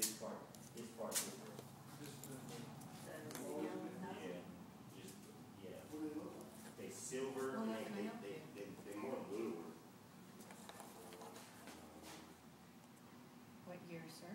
this part, this part here. They silver, and they, they, they, they, more lunar. What year, sir?